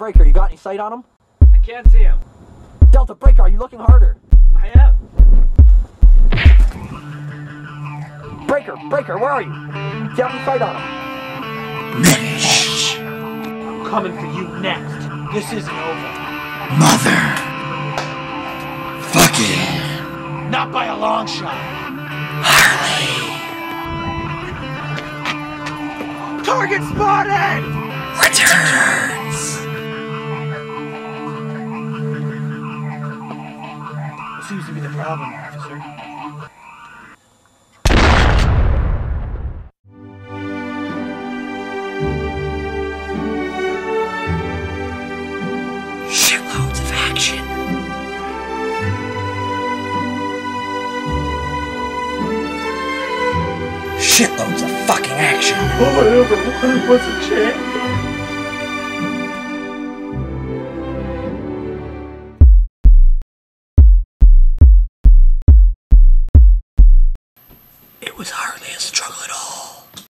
Breaker, you got any sight on him? I can't see him. Delta Breaker, are you looking harder? I am. Breaker, Breaker, where are you? Do you have any sight on him? Minish. I'm coming for you next. This isn't over. Mother. Fucking. Not by a long shot. Harley. Target spotted! Returns. Seems to be the problem, officer? Shitloads of action. Shitloads of fucking action. All I ever wanted was a chance. Was hardly a struggle at all.